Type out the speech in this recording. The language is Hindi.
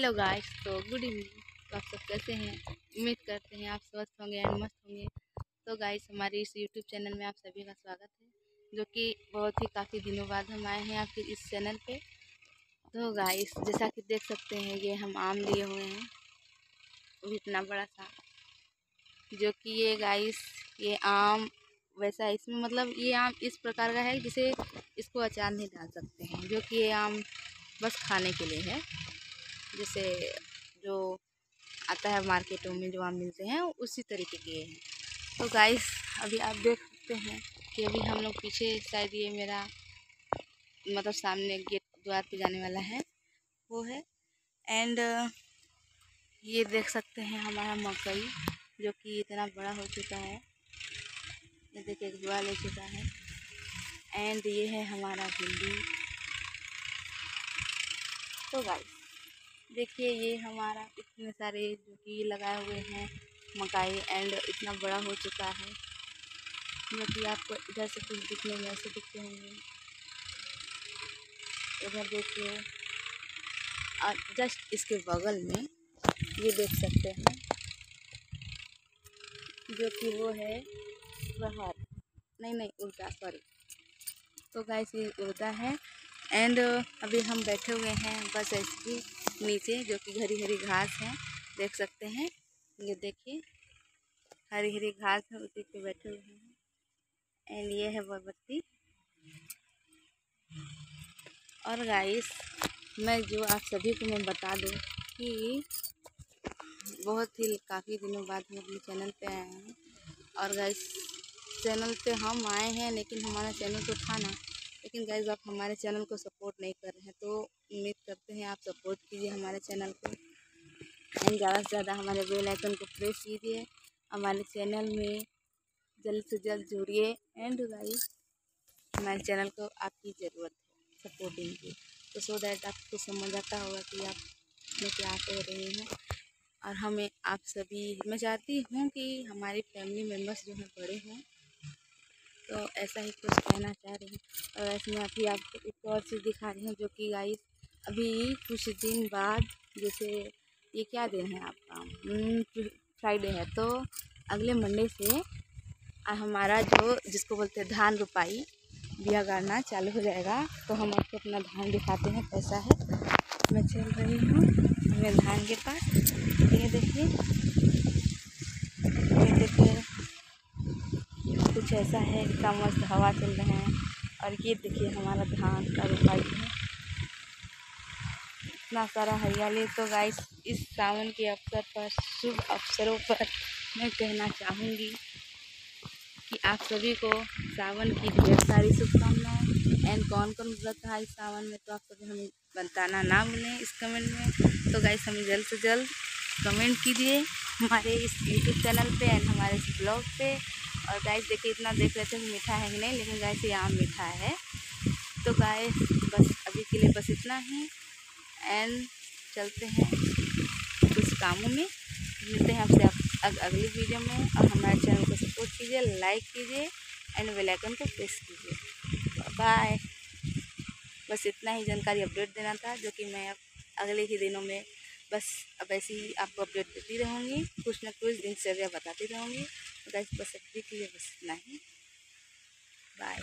हेलो गाइस तो गुड इवनिंग। तो आप सब कैसे हैं? उम्मीद करते हैं आप स्वस्थ होंगे एंड मस्त होंगे। तो गाइस, हमारे इस यूट्यूब चैनल में आप सभी का स्वागत है, जो कि बहुत ही काफ़ी दिनों बाद हम आए हैं आपके इस चैनल पे। तो गाइस, जैसा कि देख सकते हैं, ये हम आम लिए हुए हैं वो इतना बड़ा सा, जो कि ये गाइस, ये आम, वैसा इसमें मतलब ये आम इस प्रकार का है जिसे इसको अचार नहीं डाल सकते हैं, जो कि ये आम बस खाने के लिए है। जैसे जो आता है मार्केटों में जो आम मिलते हैं, उसी तरीके के ये हैं। तो गाइस अभी आप देख सकते हैं कि अभी हम लोग पीछे शायद ये मेरा मतलब सामने गेट द्वार पे जाने वाला है, वो है। एंड ये देख सकते हैं हमारा मकई, जो कि इतना बड़ा हो चुका है। ये देखिए दुआ ले चुका है। एंड ये है हमारा भिंडी। तो गाइस देखिए, ये हमारा इतने सारे जो कि लगाए हुए हैं मकाई एंड इतना बड़ा हो चुका है। कि आपको इधर से कुछ दिखने में ऐसे दिखते होंगे इधर देखिए और जस्ट इसके बगल में ये देख सकते हैं, जो कि वो है रहर नहीं नहीं उर्दा सॉरी तो गाइस ये उर्दा है। एंड अभी हम बैठे हुए हैं, बस ऐसे नीचे, जो कि हरी हरी घास है, देख सकते हैं। ये देखिए हरी हरी घास है, उसी पे बैठे हुए हैं। एंड ये है बत्ती और गाइस मैं जो आप सभी को मैं बता दूँ कि बहुत ही काफ़ी दिनों बाद हम अपने चैनल पे आए हैं। और गाइस चैनल पे हम आए हैं, लेकिन हमारा चैनल तो था ना। लेकिन गाइज़ आप हमारे चैनल को सपोर्ट नहीं कर रहे हैं तो आप सपोर्ट कीजिए हमारे चैनल को। एंड ज़्यादा से ज़्यादा हमारे बेल आइकन को प्रेस कीजिए। हमारे चैनल में जल्द से जल्द जुड़िए। एंड गाइज़ हमारे चैनल को आपकी ज़रूरत है सपोर्टिंग की। तो सो दैट आपको समझ आता होगा कि आप में क्या कह रही हैं। और हमें आप सभी, मैं चाहती हूँ कि हमारी फैमिली मेंबर्स जो हैं बड़े हों। तो ऐसा ही कुछ कहना चाह रही हूँ। और ऐसे में अभी आपको एक और चीज़ दिखा रही हूँ जो कि गाइस अभी कुछ दिन बाद जैसे ये क्या दिन है आपका? फ्राइडे है तो अगले मंडे से हमारा जो, जिसको बोलते हैं धान रुपाई, बिया गाड़ना चालू हो जाएगा। तो हम आपको अपना धान दिखाते हैं, कैसा है। मैं चल रही हूँ मेरे धान के पास। ये देखिए। ये देखिए। कुछ ऐसा है इतना मस्त हवा चल रहे हैं। और ये देखिए हमारा धान का रोपाई। इतना सारा हरियाली। तो गाइस इस सावन के अवसर पर, शुभ अवसरों पर मैं कहना चाहूँगी कि आप सभी को सावन की ढेर सारी शुभकामनाएँ। एंड कौन कौन व्रत रहा इस सावन में तो आप सभी हमें बताना ना भूलें इस कमेंट में। तो गाइस हमें जल्द से जल्द कमेंट कीजिए हमारे इस यूट्यूब चैनल पे एंड हमारे इस ब्लॉग पे। और गाइस देखिए, इतना देख रहे थे मीठा है कि नहीं, लेकिन गाइस ये आम मीठा है। तो गाइस बस अभी के लिए बस इतना ही। एंड चलते हैं कुछ कामों में। मिलते हैं आपसे अग, अगली वीडियो में। और हमारे चैनल को सपोर्ट कीजिए लाइक कीजिए एंड बेल आइकन को प्रेस कीजिए। बाय बस इतना ही जानकारी अपडेट देना था जो कि मैं अब अगले ही दिनों में बस अब ऐसे ही आपको अपडेट देती रहूँगी। कुछ ना कुछ दिन दिनचर्या बताती रहूँगी। तो बस अभी के लिए बस इतना ही। बाय